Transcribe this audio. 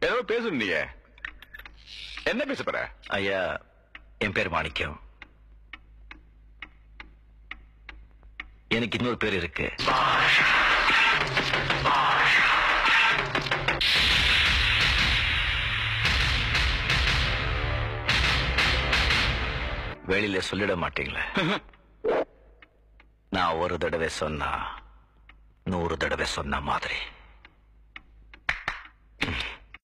ஏதோ பேசணும் நீ என்ன பேச போற? ஐயா என் பேர் மாணிக்கம். எனக்கு இன்னொரு பேர் இருக்கு. வெளியில சொல்லிட மாட்டீங்களே. நான் ஒரு தடவை சொன்னா நூறு தடவை சொன்ன மாதிரி.